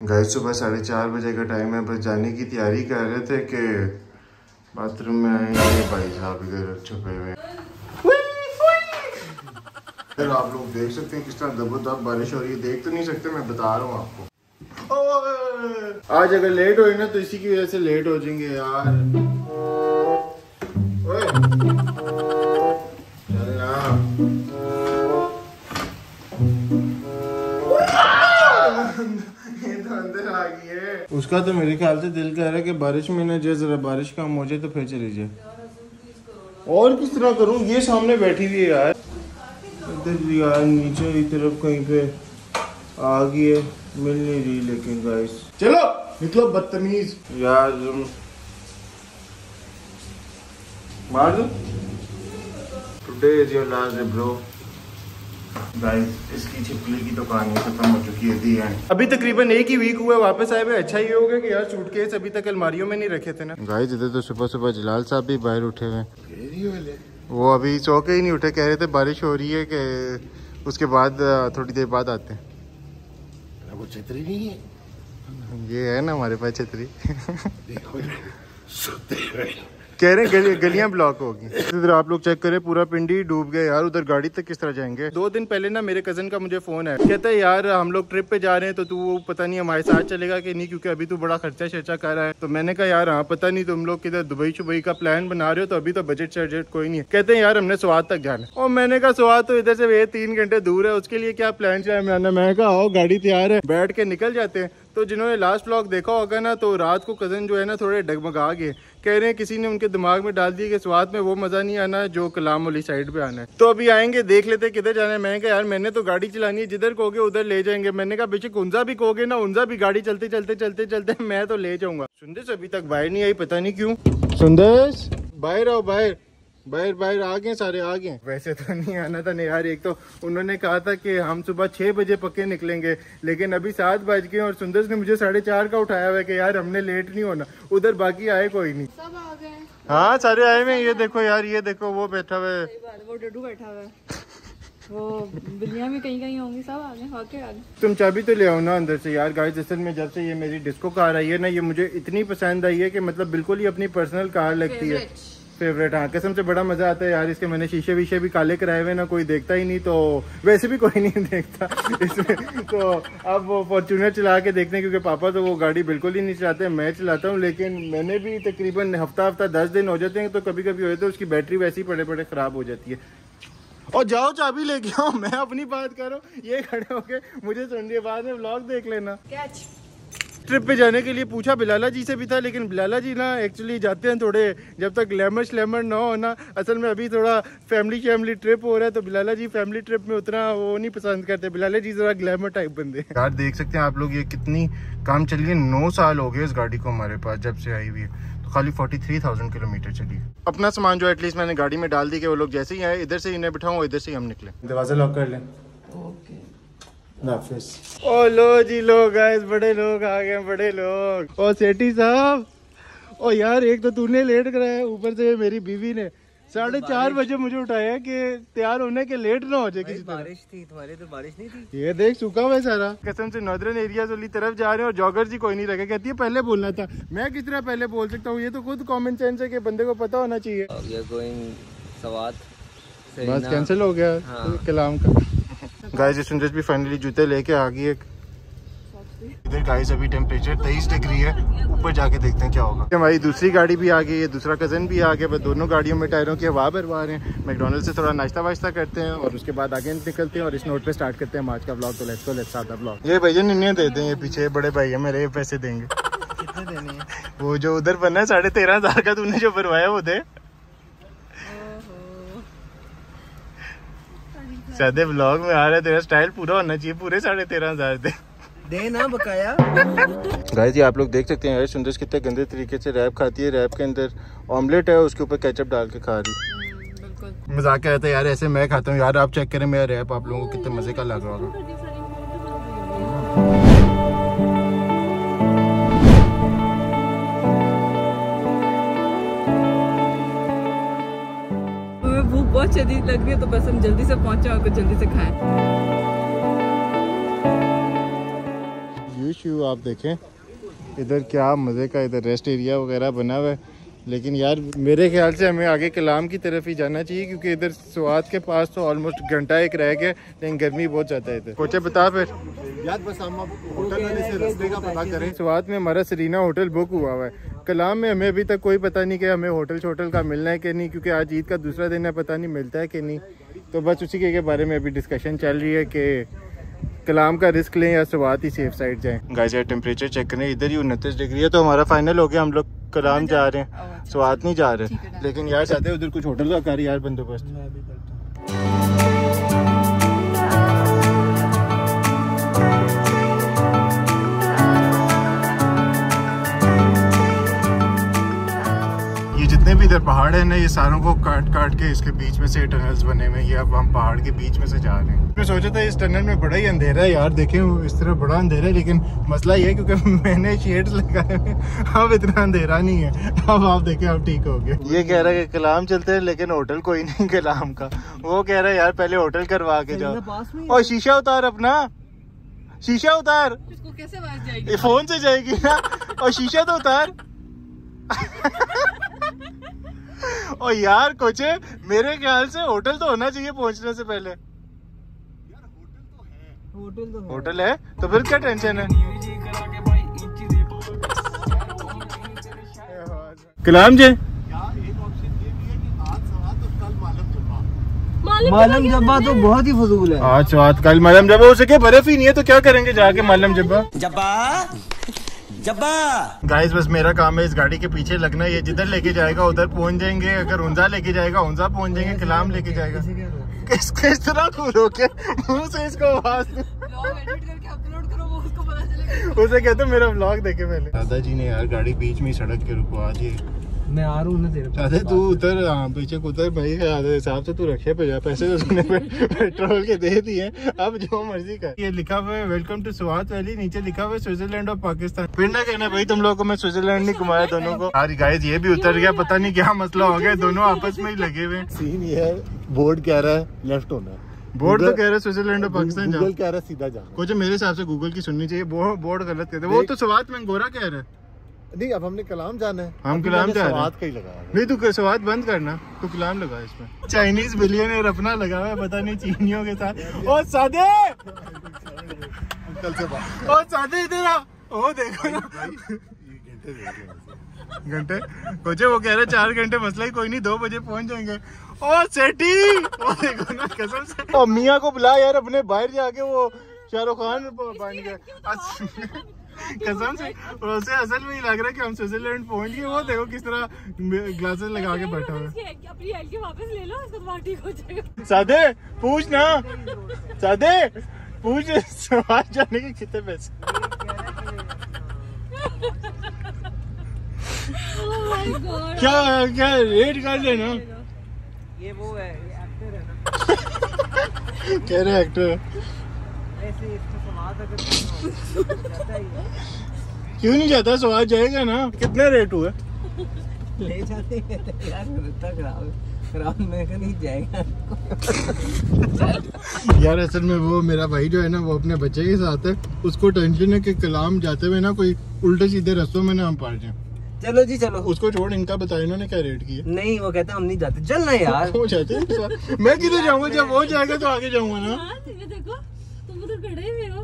गए सुबह साढ़े चार बजे का टाइम है, बस जाने की तैयारी कर रहे थे कि बाथरूम में आएँगे। भाई साहब इधर छुपे हुए फिर आप लोग देख सकते हैं किस तरह दबोदब बारिश हो रही है। देख तो नहीं सकते, मैं बता रहा हूँ आपको। आज अगर लेट हुए ना तो इसी की वजह से लेट हो जाएँगे यार। ओए! उसका तो मेरे ख्याल से दिल कह रहा है कि बारिश में ना जो जरा बारिश कम हो जाए तो फिर चली जाए। और किस तरह करूँ? ये सामने बैठी हुई है यार। इधर यार, नीचे की तरफ़ कहीं पे आ गई है। मिल नहीं रही लेकिन गाइस चलो, निकलो बदतमीज। यार मार दो। Today is your last day bro इसकी छिपकली की तो कहानी खत्म हो चुकी है दी एंड अभी तकरीबन एक ही वीक हुआ वापस आए हुए। अच्छा ये हो गया कि यार सूटकेस अभी तक अलमारियों में नहीं रखे थे ना। गाइस इधर तो सुबह सुबह जलाल साहब भी बाहर उठे हुए वो अभी सो के ही नहीं उठे कह रहे थे बारिश हो रही है कि उसके बाद थोड़ी देर बाद आते हैं। वो छतरी नहीं है? ये है ना हमारे पास छतरी। देखो सोते हुए कह रहे हैं गली, गलियाँ ब्लॉक होगी। इधर आप लोग चेक करें पूरा पिंडी डूब गया यार उधर गाड़ी तक किस तरह जाएँगे? दो दिन पहले ना मेरे कज़न का मुझे फ़ोन है। कहता है यार हम लोग ट्रिप पे जा रहे हैं तो तू पता नहीं हमारे साथ चलेगा कि नहीं क्योंकि अभी तू बड़ा खर्चा शर्चा कर रहा है। तो मैंने कहा यार हाँ पता नहीं तुम लोग किधर दुबई शुबई का प्लान बना रहे हो तो अभी तो बजट शर्जेट कोई नहीं है। कहते हैं यार हमने स्वाद तक जाना। और मैंने कहा स्वाद तो इधर से ये तीन घंटे दूर है उसके लिए क्या प्लान चाहिए मैंने मैं कहा आओ गाड़ी तैयार है। बैठ के निकल जाते हैं। तो जिन्होंने लास्ट ब्लॉग देखा होगा ना तो रात को कज़न जो है ना, थोड़े डगमगा गए। कह रहे हैं, किसी ने उनके दिमाग में डाल दिया कि स्वाद में वो मज़ा नहीं आना, जो कलाम वाली साइड पे आना है। तो अभी आएँगे, देख लेते किधर जाना है। मैंने कहा, यार, मैंने तो गाड़ी चलानी है, जिधर कहोगे उधर ले जाएँगे। मैंने कहा, बेशक उनजा भी कहोगे ना उनजा भी गाड़ी चलते चलते चलते चलते, मैं तो ले जाऊँगा। सुंदर अभी तक बाहर नहीं आई, पता नहीं क्यों। सुंदर बाहर आओ, बाहर। बाहर बाहर आ गए सारे आ गए वैसे तो नहीं आना था नहीं यार एक तो उन्होंने कहा था कि हम सुबह छह बजे पक्के निकलेंगे लेकिन अभी सात बज गए और सुंदर ने मुझे साढ़े चार का उठाया हुआ है कि यार हमने लेट नहीं होना उधर बाकी आए कोई नहीं। सब आ गए। हाँ सारे आए हुए ये देखो यार ये देखो वो बैठा हुआ है। वो डड्डू बैठा हुआ है। वो बिल्लियाँ भी कहीं कहीं होंगी सब आ गए वाकई आ तुम चाबी तो ले आओ ना अंदर से यार गाइस असल में जब से ये मेरी डिस्को कार आई है ना ये मुझे इतनी पसंद आई है कि मतलब बिल्कुल ही अपनी पर्सनल कार लगती है। फेवरेट हाँ कसम से बड़ा मज़ा आता है यार इसके, मैंने शीशे वीशे भी काले कराए हुए ना कोई देखता ही नहीं तो वैसे भी कोई नहीं देखता इसमें। तो अब वो फॉर्चूनर चला के देखते हैं, क्योंकि पापा तो वो गाड़ी बिल्कुल ही नहीं चलाते, मैं चलाता हूँ, लेकिन मैंने भी तकरीबन हफ़्ता हफ़्ता दस दिन हो जाते हैं तो कभी कभी हो जाते हैं उसकी बैटरी वैसे ही पड़े पड़े खराब हो जाती है। और जाओ, चाबी लेके आओ, मैं अपनी बात करो ये खड़े होके मुझे सुनने बाद में ब्लॉग देख लेना। ट्रिप पे जाने के लिए पूछा बिलाला जी से भी था लेकिन बिलाला जी ना एक्चुअली जाते हैं थोड़े जब तक ग्लैमर श्लैमर ना हो ना असल में अभी थोड़ा फैमिली फैमिली ट्रिप हो रहा है तो बिलाला जी फैमिली ट्रिप में उतना वो नहीं पसंद करते। बिलाला जी जरा ग्लैमर टाइप बंदे यार देख सकते हैं आप लोग ये कितनी काम चल रही है। नौ साल हो गए इस गाड़ी को हमारे पास जब से आई हुई है। तो खाली फोर्टी थ्री थाउज़ेंड किलोमीटर चली अपना सामान जो एटलीस्ट मैंने गाड़ी में डाल दी कि वो लोग जैसे ही आए इधर से इन्हें बिठाऊं इधर से ही हम निकले। दरवाज़ा लॉक कर लें। ओ लो जी लो गाइस बड़े लोग आ गए बड़े लोग। ओ सेठी साहब ओ यार एक तो तूने लेट कराया ऊपर से मेरी बीवी ने। साढ़े चार बजे मुझे उठाया कि तैयार होने के लेट ना हो जाए किसी बारिश थी तुम्हारे तो बारिश नहीं थी? ये देख चुका हुआ सारा। कसम से नॉर्दर्न एरिया वाली तरफ़ जा रहे हैं और जॉगर जी कोई नहीं रखे कहती है पहले बोलना था। मैं किस तरह पहले बोल सकता हूँ? ये तो खुद कॉमन सेंस है कि बंदे को पता होना चाहिए। वी आर गोइंग सवात बस कैंसिल हो गया। हाँ। कलाम का। गाइस सुंदर भी फाइनली जूते लेके आ गई एक। इधर गाइस अभी टेम्परेचर तेईस डिग्री है। ऊपर जाके देखते हैं क्या होगा। हमारी दूसरी गाड़ी भी आ गई है दूसरा कज़न भी आ गया बस दोनों गाड़ियों में टायरों की हवा भरवा रहे हैं। मैकडोनल्ड से थोड़ा नाश्ता वाश्ता करते हैं और उसके बाद आगे निकलते हैं और इस नोट पे स्टार्ट करते हैं हम आज का ब्लॉग तो let's go let's start blog ये भैया निन्ने दे दें ये पीछे बड़े भाई है मेरे पैसे देंगे। कितने देने वो जो उधर बना है साढ़े तेरह हज़ार का तूने जो भरवाया वो दे। सादे ब्लॉग में आ रहा है तेरा स्टाइल पूरा होना चाहिए पूरे साढ़े तेरह हज़ार दे। देना बकाया। गाइस ये आप लोग देख सकते हैं यार सुंदर कितने गंदे तरीके से रैप खाती है रैप के अंदर ऑमलेट है उसके ऊपर केचप डाल के खा रही। मज़ाक कर रहा था यार ऐसे मैं खाता हूँ यार आप चेक करें मेरा रैप आप लोगों को कितने मज़े का लग रहा होगा। भूख बहुत शदीद लग रही है तो बस हम जल्दी से पहुँचे और कुछ जल्दी से खाएँ। ये व्यू आप देखें इधर क्या मज़े का इधर रेस्ट एरिया वगैरह बना हुआ है। लेकिन यार मेरे ख्याल से हमें आगे कलाम की तरफ़ ही जाना चाहिए क्योंकि इधर स्वाद के पास तो ऑलमोस्ट घंटा एक रह गया लेकिन गर्मी बहुत ज़्यादा है इधर। कोचे बता फिर। याद बस हम होटल वाले से रास्ते का पता करें। स्वाद में हमारा सरीना होटल बुक हुआ हुआ है। कलाम में हमें अभी तक कोई पता नहीं कि हमें होटल शोटल का मिलना है कि नहीं क्योंकि आज ईद का दूसरा दिन है पता नहीं मिलता है कि नहीं। तो बस उसी के बारे में अभी डिस्कशन चल रही है कि कलाम का रिस्क लें या स्वाद ही सेफ़ साइड जाएँ। गाइस यार टेम्परेचर चेक करें इधर ही उनतीस डिग्री है तो हमारा फाइनल हो गया हम लोग कलाम जा रहे हैं। स्वाद नहीं जा रहे। लेकिन यार चाहते हैं उधर कुछ होटल का कर यार बंदोबस्त। इधर पहाड़ है ना ये सारों को काट काट के इसके बीच में से टनल्स बने हुए ये अब हम पहाड़ के बीच में से जा रहे हैं। मैं सोचा था इस टनल में बड़ा ही अंधेरा है यार देखें इस तरह बड़ा अंधेरा है लेकिन मसला ये है क्योंकि मैंने शेड्स लगाए हुए हैं, अब इतना अंधेरा नहीं है। अब आप देखें अब ठीक हो गए ये कह रहा है कि कलाम चलते हैं लेकिन होटल कोई नहीं कलाम का। वो कह रहा है यार पहले होटल करवा के जाओ। और शीशा उतार अपना। शीशा उतार। इसको कैसे जाएगी? फ़ोन से जाएगी ना। और शीशा तो उतार। और यार कोचे मेरे ख्याल से होटल तो होना चाहिए पहुँचने से पहले। यार होटल तो है। होटल तो है। है? तो फिर क्या टेंशन है? कलाम जी? यार एक ऑप्शन ये भी है कि आज सवाल तो कल मालूम जब्बा। तो बहुत ही फजूल है। आज बात कल मालम जब्बा हो सके बर्फ़ ही नहीं है तो क्या करेंगे जाके मालम जब्बा? जब्बा? जब्बा। गाइस बस मेरा काम है इस गाड़ी के पीछे लगना ये जिधर लेके जाएगा उधर पहुँच जाएँगे अगर उंजा लेके जाएगा उंजा पहुँच जाएँगे कलाम लेके जाएगा। किस किस तरह को रोके मुँह से इसको आवाज़ दे। ब्लॉग एडिट करके अपलोड करो वो उसको पता चलेगा। उसे कहते मेरा ब्लॉग देखे पहले। दादाजी ने यार गाड़ी बीच में सड़क के रुकवा दी मैं आ रहा हूँ ना तेरे चाहते तू उतर हाँ पीछे को उतर भाई हिसाब से तू रखे पे जा पैसे तो उसने पे- पेट्रोल के दे दिए। अब जो मर्ज़ी कर। ये लिखा हुआ है वेलकम टू स्वात वैली नीचे लिखा हुआ है स्विट्जरलैंड और पाकिस्तान फिर ना कहना भाई तुम लोगों को मैं स्विट्जरलैंड नहीं घुमाया दोनों को। यार गाइस ये भी उतर गया पता नहीं क्या मसला हो गया दोनों आपस में ही लगे हुए सीन ये है बोर्ड कह रहा है लेफ़्ट होना बोर्ड तो कह रहा है स्विट्जरलैंड और पाकिस्तान जाओ. कह रहा है सीधा जाना कुछ मेरे हिसाब से गूगल की सुननी चाहिए बोर्ड गलत कहते हैं। वो तो स्वात में गोरा कह रहा है। नहीं अब हमने कलाम जाना है। हम कलाम जा रहे हैं। ही लगाया नहीं तू स्वाद बंद करना तू कलाम लगा इसमें। चाइनीज़ बिलियनर अपना लगा हुआ है पता नहीं चीनियों के साथ। ओ सादे! कल से बात। ओ सादे इधर आ ओ देखो ना। घंटे? हैं। कोचे वो कह रहे हैं चार घंटे मसला ही कोई नहीं दो बजे पहुँच जाएँगे। ओ सेठी! ओ देखो ना कसम से। ओ मियाँ को बुला यार अपने बाहर जाके वो शाहरुख खान बन गए। कसम से उसे असल में ही लग रहा है कि हम स्विट्जरलैंड पहुँच गए वो देखो किस तरह ग्लासेस लगा के बैठा हुआ है। अपनी हेल्थ वापस ले लो उसका दिमाग ठीक हो जाएगा। सादे पूछ ना। सादे पूछ सवाल जाने के कितने पैसे? Oh. क्या क्या रेट कर लेना ये वो है एक्टर है ना। कह रहे एक्टर क्यों नहीं जाता? स्वाद जाएगा ना। कितना रेट हुआ ले जाते हैं खराब नहीं जाएगा। यार असल में वो मेरा भाई जो है ना वो अपने बच्चे के साथ है। उसको टेंशन है कि कलाम जाते हुए ना कोई उल्टे सीधे रस्तों में ना हम पार जाए। चलो जी चलो। उसको छोड़ इनका बताया इन्होंने क्या रेट किया। नहीं वो कहते हम नहीं जाते। चल ना यार। हो जाते। मैं किधर जाऊँगा? जब वो जाएगा तो आगे जाऊँगा ना। हाँ, देखो। उधर खड़े हुए हो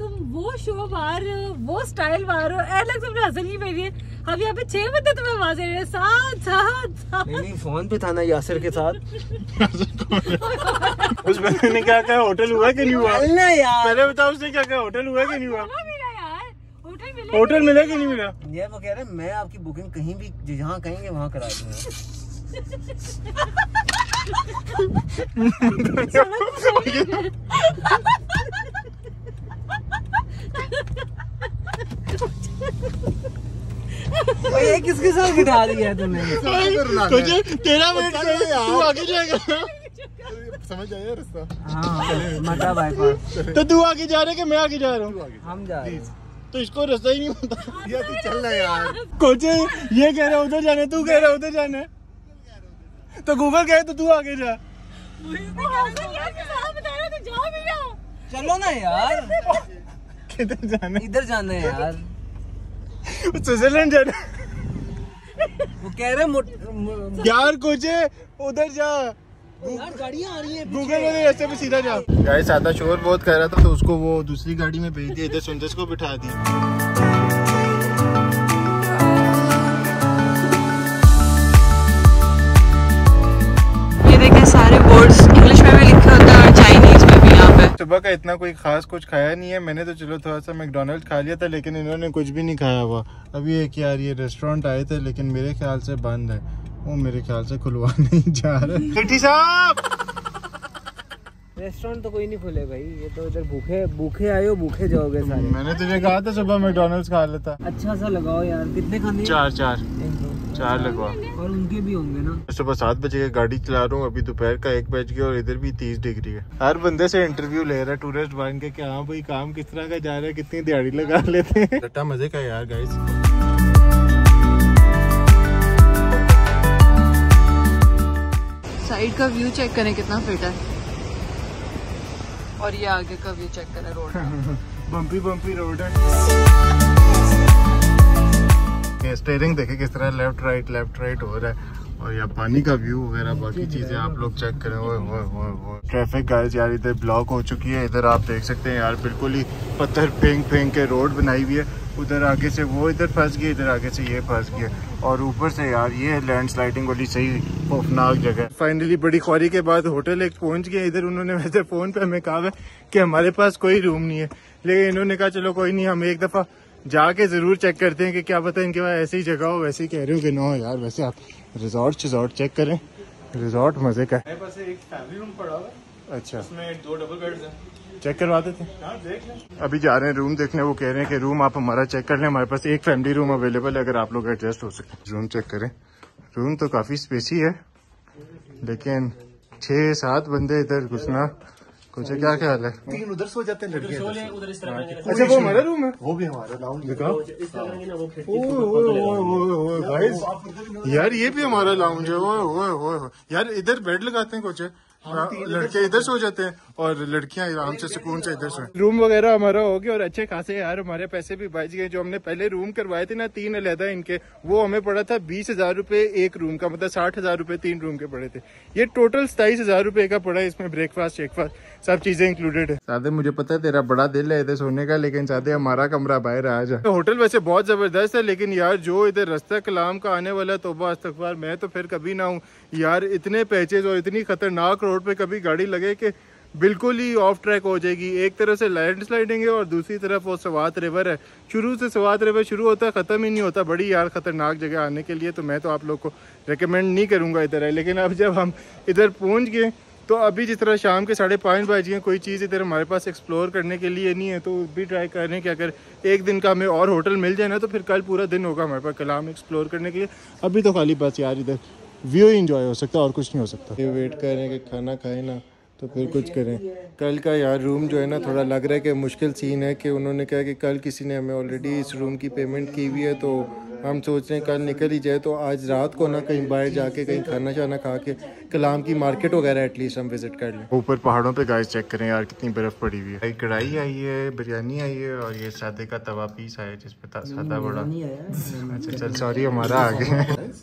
तुम वो शो बाहर रहे हो वो स्टाइल बाहर हो अलग तुमने हसन की पहनी है। हम यहाँ पे छह बजे तुम्हें आवाज़ दे रहे साथ साथ साथ नहीं नहीं फ़ोन पे था ना यासिर के साथ। उस बंदे ने क्या कहा होटल हुआ कि नहीं हुआ? यार। पहले बताओ उसने क्या कहा होटल हुआ कि नहीं हुआ? मिला होटल मिला कि नहीं मिला ये वो कह रहे मैं आपकी बुकिंग कहीं भी जहाँ कहेंगे वहाँ करा दूँगा। ये किसके साथ बिठा दिया है तूने? तुझे तेरा वेट कर रहे तू आगे जाएगा। समझ आया रास्ता हाँ मटा बाईपास तो तू आगे जा रहा है कि मैं आगे जा रहा हूँ? हम जा रहे हैं। तो इसको रास्ता ही नहीं पता या तू चल ना यार। कोचे ये कह रहा उधर जाना तू कह रहा उधर जाना है। तो गूगल कहे तो तू आगे जा। यार रहा तू चलो ना यार। किधर जाना इधर जाना है यार। स्विट्जरलैंड जाना। वो कह रहे मोट- यार कुछ उधर जा। गाड़ियाँ आ रही है गूगल वाले रास्ते पे सीधा जा। गाइस आता शोर बहुत कर रहा था तो उसको वो दूसरी गाड़ी में भेज दिया इधर सुंदर को बिठा दिया। सुबह का इतना कोई खास कुछ खाया नहीं है। मैंने तो चलो थोड़ा सा मैकडोनल्ड खा लिया था, लेकिन इन्होंने कुछ भी नहीं खाया हुआ। अभी एक यार, ये रेस्टोरेंट आए थे, लेकिन मेरे ख्याल से बंद है। वो मेरे ख्याल से खुलवा नहीं जा रहा। साहब! रेस्टोरेंट तो कोई नहीं खुले भाई ये तो इधर भूखे भूखे आए हो भूखे जाओगे सारे। मैंने तुझे कहा था सुबह मैकडोनल्ड्स खा लेता। अच्छा सा लगाओ यार कितने खाने? चार चार। चार लगवा और उनके भी होंगे ना। सुबह सात बजे की गाड़ी चला रहा हूँ अभी दोपहर का एक बज गया और इधर भी तीस डिग्री है। हर बंदे से इंटरव्यू ले रहा है टूरिस्ट बन के कि हाँ भाई काम किस तरह का जा रहा है कितनी दिहाड़ी लगा लेते हैं। लट्टा मज़े का यार गाइस साइड का व्यू चेक करें कितना फिट है। और ये आगे का व्यू चेक करें रोड बम्पी बम्पी रोड है। स्टेयरिंग देखे किस तरह लेफ़्ट राइट लेफ़्ट राइट हो रहा है। और यहाँ पानी का व्यू वगैरह बाकी चीज़ें आप लोग चेक करें। ओए ओए ओए ओए। ट्रैफ़िक गाइस यार इधर ब्लॉक हो चुकी है। इधर आप देख सकते हैं यार बिल्कुल ही पत्थर फेंक फेंक के रोड बनाई हुई है। उधर आगे से वो इधर फंस गई इधर आगे से ये फंस गया और ऊपर से यार ये लैंडस्लाइडिंग वाली सही खौफनाक जगह फाइनली बड़ी ख्वारी के बाद होटल एक पहुँच गए इधर उन्होंने वैसे फ़ोन पे हमें कहा है कि हमारे पास कोई रूम नहीं है। लेकिन इन्होंने कहा चलो कोई नहीं हम एक दफ़ा जाके ज़रूर चेक करते हैं कि क्या पता इनके पास ऐसी जगह हो वैसे ही कह रहे हो कि नो यार वैसे आप रिजॉर्ट रिजॉर्ट चेक करें। रिजॉर्ट मज़े का। है पास एक फैमिली रूम पड़ा हुआ अच्छा। उसमें दो डबल बेड्स हैं। चेक करवा देते हैं हाँ देख अभी जा रहे हैं रूम देखने वो कह रहे हैं कि रूम आप हमारा चेक कर लें हमारे पास एक फैमिली रूम अवेलेबल है अगर आप लोग एडजस्ट हो सके। रूम चेक करें। रूम तो काफ़ी स्पेसी है लेकिन छह सात बंदे इधर घुसना कुछ क्या ख्याल है? लेकिन उधर सो जाते हैं लड़के उधर इस तरह अच्छा वो हमारा रूम है? वो भी हमारा लाउंज दिखाओ यार ये भी हमारा लाउंज है। यार इधर बेड लगाते हैं कुछ? लड़के इधर सो जाते हैं और लड़कियाँ आराम से सुकून से इधर सो। रूम वगैरह हमारा हो गया और अच्छे खासे यार हमारे पैसे भी बच गए जो हमने पहले रूम करवाए थे ना तीन अलहदा इनके वो हमें पड़ा था बीस हज़ार रूपए एक रूम का मतलब साठ हज़ार रूपए तीन रूम के पड़े थे। ये टोटल सताईस हज़ार रूपए का पड़ा है इसमें ब्रेकफास्ट शेकफास्ट सब चीज़ें इंक्लूडेड है। सादे मुझे पता है तेरा बड़ा दिल है इधर सोने का लेकिन सादे हमारा कमरा बाहर आ जा होटल वैसे बहुत ज़बरदस्त है लेकिन यार जो इधर रास्ता कलाम का आने वाला तोबा अस्तगफार मैं तो फिर कभी ना हूँ। यार, इतने पैचेज और इतनी खतरनाक रोड पे कभी गाड़ी लगे कि बिल्कुल ही ऑफ़ ट्रैक हो जाएगी। एक तरफ़ से लैंड स्लाइडिंग है और दूसरी तरफ़ वो सवात रिवर है। शुरू से सवात रिवर शुरू होता है, ख़त्म ही नहीं होता। बड़ी यार खतरनाक जगह आने के लिए तो मैं तो आप लोग को रिकमेंड नहीं करूँगा इधर है लेकिन अब जब हम इधर पहुँच गए तो अभी जिस तरह शाम के साढ़े पाँच बज गए, कोई चीज़ इधर हमारे पास एक्सप्लोर करने के लिए नहीं है तो भी ट्राई कर कि अगर एक दिन का हमें और होटल मिल जाए ना तो फिर कल पूरा दिन होगा हमारे पास कलाम एक्सप्लोर करने के लिए। अभी तो खाली बस यार इधर। व्यू ही इंजॉय हो सकता है और कुछ नहीं हो सकता। ये वेट कर रहे हैं कि खाना खाए ना तो फिर कुछ करें। कल का यार रूम जो है ना थोड़ा लग रहा है कि मुश्किल सीन है कि उन्होंने कहा कि कल किसी ने हमें ऑलरेडी इस रूम की पेमेंट की हुई है तो हम सोच रहे हैं कल निकल ही जाए तो आज रात को ना कहीं बाहर जाके कहीं खाना शाना खा के कलाम की मार्केट वगैरह एटलीस्ट हम विज़िट कर लें। ऊपर पहाड़ों पे गाइस चेक करें यार कितनी बर्फ़ पड़ी हुई है। कढ़ाई आई है बिरयानी आई है और ये सादे का तवा पीस आया जिसपे सादा बड़ा अच्छा चल सॉरी हमारा आ गया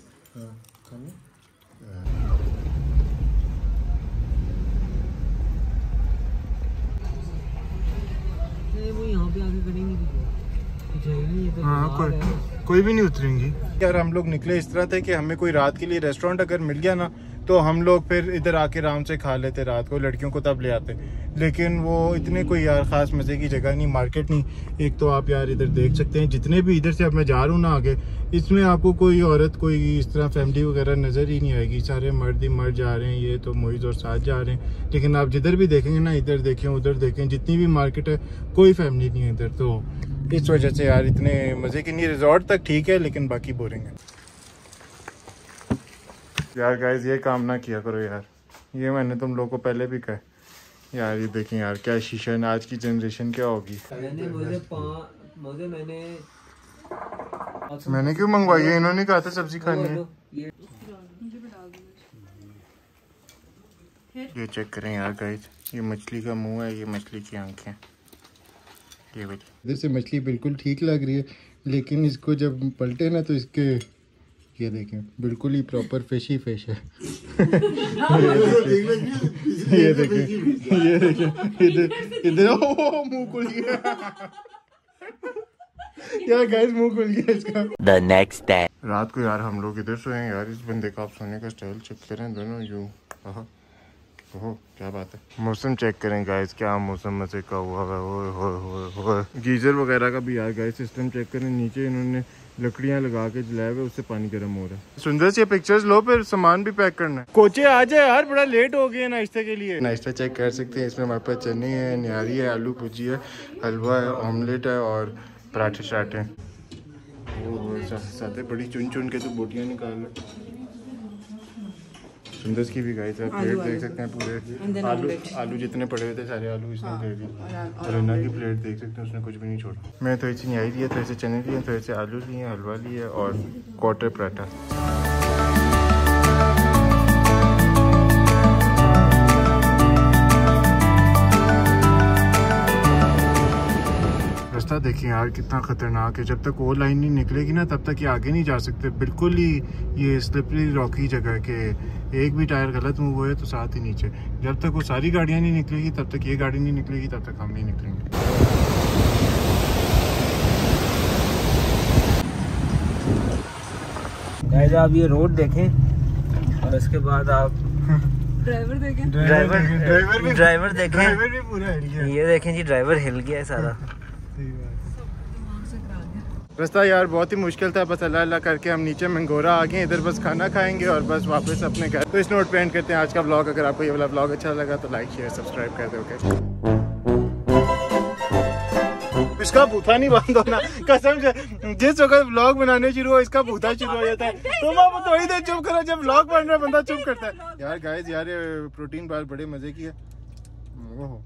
नहीं, वो यहाँ पे आके करेंगे तो तो हाँ कोई कोई भी नहीं उतरेंगी। यार हम लोग निकले इस तरह थे कि हमें कोई रात के लिए रेस्टोरेंट अगर मिल गया ना तो हम लोग फिर इधर आके आराम से खा लेते रात को, लड़कियों को तब ले आते। लेकिन वो इतने कोई यार खास मज़े की जगह नहीं मार्केट नहीं। एक तो आप यार इधर देख सकते हैं, जितने भी इधर से अब मैं जा रहा हूँ ना आगे, इसमें आपको कोई औरत, कोई इस तरह फैमिली वगैरह नज़र ही नहीं आएगी। सारे मर्द ही मर्द जा रहे हैं, ये तो मोहित और साथ जा रहे हैं। लेकिन आप जिधर भी देखेंगे ना, इधर देखें, उधर देखें, जितनी भी मार्केट है, कोई फैमिली नहीं है इधर। तो इस वजह से यार इतने मज़े की नहीं रिजॉर्ट तक ठीक है, लेकिन बाकी बोरिंग है। यार गाइस ये काम ना किया करो यार। ये मैंने तुम लोगों को पहले भी कहा। यार ये देखें यार क्या शीशा है आज की जनरेशन क्या होगी? मैंने मुझे मुझे मैंने मैंने क्यों मंगवाई है? इन्होंने कहा था सब्ज़ी खानी है। ये। ये चेक करें यार गाइज़ ये मछली का मुँह है ये मछली की आँखें। ये इधर से मछली बिल्कुल ठीक लग रही है लेकिन इसको जब पलटे ना तो इसके ये देखें। बिल्कुल ही प्रॉपर फ़िश ही फ़िश है। ये देखें। ये देखें। इधर इधर ओ मुँह खुल गया। यार गाइस मुँह खुल गया इसका। द नेक्स्ट डे रात को यार हम लोग इधर सोए हैं यार। इस बंदे का आप सोने का स्टाइल चेक करें दोनों यू आहा। ओहो क्या बात है। मौसम चेक करें गाइस क्या मौसम मज़े का हुआ है? ओए होए होए होए गीजर वगैरह का भी यार गाइस सिस्टम चेक करें। नीचे इन्होंने लकड़ियाँ लगा के जलाए हुए उससे पानी गर्म हो रहा है। सुंदर से पिक्चर्स लो फिर सामान भी पैक करना है। कोचे आ जाए यार बड़ा लेट हो गया नाश्ते के लिए। नाश्ता चेक कर सकते हैं इसमें हमारे पास चने है न्यारी है आलू भुजी है हलवा है ऑमलेट है और पराठे शराठे साथे बड़ी चुन चुन के तो बोटियाँ निकाल लो सुंदर की भी गाय थे प्लेट देख सकते हैं पूरे। आलू आलू जितने पड़े हुए थे सारे आलू इसने दे दिए। और अन्ना की प्लेट देख सकते हैं उसने कुछ भी नहीं छोड़ा। मैं तो ऐसी न्याई लिया थोड़े से चने लिए थोड़े से आलू लिए हलवा लिए और क्वार्टर पराठा। रास्ता देखिए यार कितना खतरनाक है। जब तक वो लाइन नहीं निकलेगी ना तब तक ये आगे नहीं जा सकते। बिल्कुल ही ये स्लिपरी रॉकी जगह है कि एक भी टायर गलत मूव हुए तो साथ ही नीचे। जब तक वो सारी गाड़ियाँ नहीं निकलेगी तब तक ये गाड़ी नहीं निकलेगी तब तक हम नहीं निकलेंगे। आप ये रोड देखें और इसके बाद आप ड्राइवर देखें। ड्राइवर ड्राइवर भी ड्राइवर देखें ड्राइवर भी पूरा हिल गया। ये देखें जी ड्राइवर हिल गया है सारा। रास्ता यार बहुत ही मुश्किल था, बस अल्लाह अल्लाह करके हम नीचे मंगोरा आ गए, इधर बस खाना खाएँगे और बस वापस अपने घर। तो इस नोट पे एंड करते हैं आज का ब्लॉग अगर आपको ये वाला ब्लॉग अच्छा लगा तो लाइक शेयर सब्सक्राइब कर दो ओके इसका बूथा नहीं बंद होना। कसम से, जिस वक्त ब्लॉग बनाने शुरू हो इसका बूथा शुरू हो जाता है। तुम अब थोड़ी देर चुप करो, जब ब्लॉग बन रहा है, बंदा चुप करता है। यार गाइस यार प्रोटीन बार बड़े मज़े की है। ओहो।